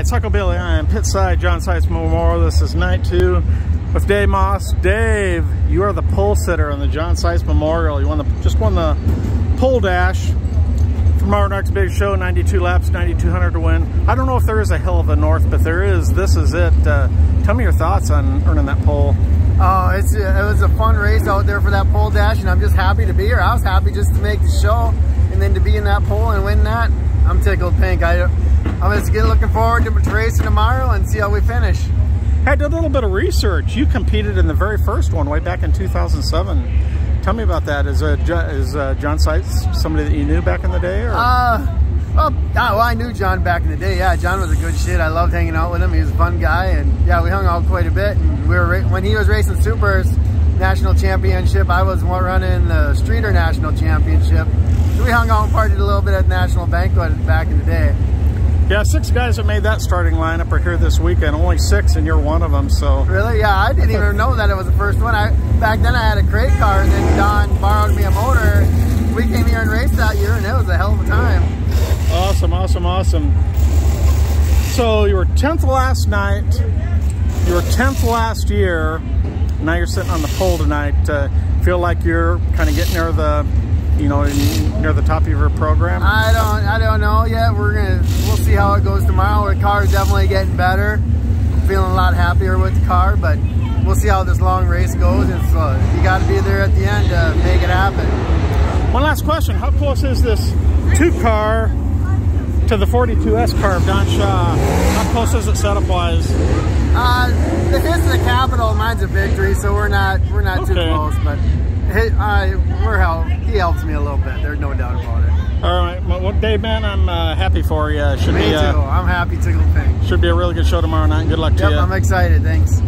right, Psycho Billy on Pitside John Seitz Memorial. This is night two with Dave Mass. Dave, you are the pole sitter on the John Seitz Memorial. You won the just won the pole dash from our next big show, 92 laps, 9,200 to win. I don't know if there is a hill of the north, but there is. This is it. Uh, tell me your thoughts on earning that pole. Oh, it's it was a fun race out there for that pole dash, and I'm just happy to be here. I was happy just to make the show, and then to be in that pole and win that. I'm tickled pink. I, I'm just getting looking forward to racing tomorrow and see how we finish. I did a little bit of research. You competed in the very first one way back in 2007. Tell me about that. Is, uh, is uh, John Seitz somebody that you knew back in the day? Or? Uh, well, well, I knew John back in the day. Yeah, John was a good shit. I loved hanging out with him. He was a fun guy, and yeah, we hung out quite a bit. And we were when he was racing supers national championship. I was running the streeter national championship. So we hung out and partied a little bit at National Banquet back in the day. Yeah, six guys that made that starting lineup are here this weekend. Only six, and you're one of them. So really, yeah, I didn't even know that it was the first one. I back then I had a crate car, and then Don borrowed me a motor. We came here and raced that year, and it was a hell of a time. Awesome, awesome, awesome. So you were 10th last night. You were 10th last year. Now you're sitting on the pole tonight. Uh, feel like you're kind of getting near the you know, near the top of your program? I don't, I don't know yet. We're gonna, we'll see how it goes tomorrow. The car is definitely getting better. I'm feeling a lot happier with the car, but we'll see how this long race goes. It's, uh, you got to be there at the end to make it happen. One last question: How close is this two car to the 42S car of Don Shaw? How close is it setup wise? Uh, if it's the capital, mine's a victory, so we're not we're not okay. too close, but hey, I, we're help, he helps me a little bit. There's no doubt about it. All right, well, Dave, man, I'm uh, happy for you. Should me be, uh, too. I'm happy to go pink. Should be a really good show tomorrow night. Good luck to yep, you. I'm excited. Thanks.